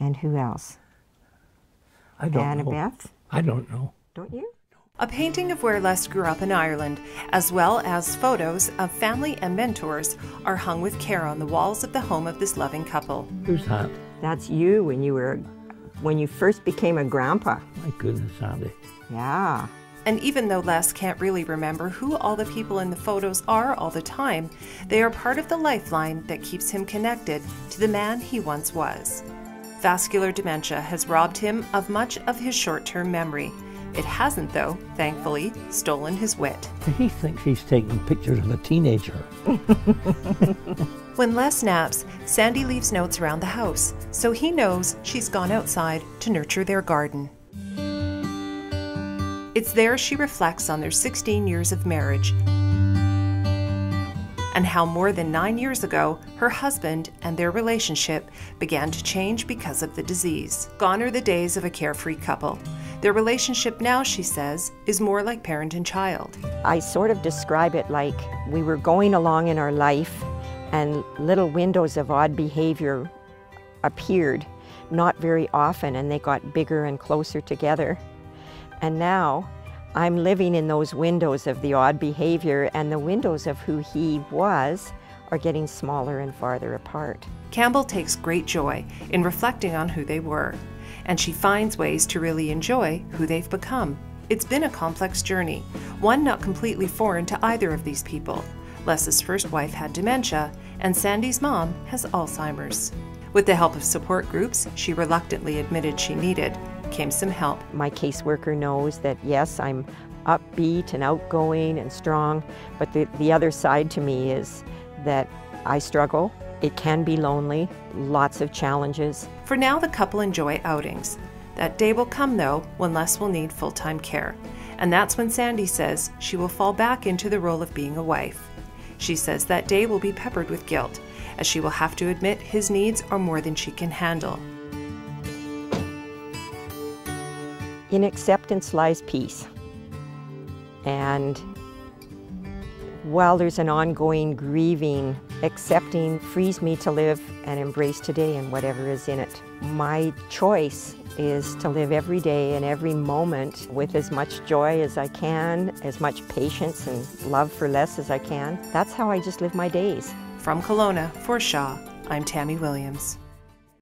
And who else? I don't know. Annabeth? I don't know. Don't you? A painting of where Les grew up in Ireland, as well as photos of family and mentors, are hung with care on the walls of the home of this loving couple. Who's that? That's you when you were, when you first became a grandpa. My goodness, Sandy. Yeah. And even though Les can't really remember who all the people in the photos are all the time, they are part of the lifeline that keeps him connected to the man he once was. Vascular dementia has robbed him of much of his short term memory. It hasn't, though, thankfully, stolen his wit. He thinks he's taking pictures of a teenager. When Les naps, Sandy leaves notes around the house, so he knows she's gone outside to nurture their garden. It's there she reflects on their 16 years of marriage and how more than nine years ago, her husband and their relationship began to change because of the disease. Gone are the days of a carefree couple. Their relationship now, she says, is more like parent and child. I sort of describe it like we were going along in our life and little windows of odd behavior appeared, not very often, and they got bigger and closer together. And now I'm living in those windows of the odd behavior, and the windows of who he was are getting smaller and farther apart. Campbell takes great joy in reflecting on who they were, and she finds ways to really enjoy who they've become. It's been a complex journey, one not completely foreign to either of these people. Les's first wife had dementia, and Sandy's mom has Alzheimer's. With the help of support groups she reluctantly admitted she needed, came some help. My caseworker knows that yes, I'm upbeat and outgoing and strong, but the, the other side to me is that I struggle. It can be lonely, lots of challenges. For now, the couple enjoy outings. That day will come, though, when Les will need full time care. And that's when Sandy says she will fall back into the role of being a wife. She says that day will be peppered with guilt, as she will have to admit his needs are more than she can handle. In acceptance lies peace. And while there's an ongoing grieving, accepting frees me to live and embrace today and whatever is in it. My choice is to live every day and every moment with as much joy as I can, as much patience and love for Les as I can. That's how I just live my days. From Kelowna, for Shaw, I'm Tammy Williams.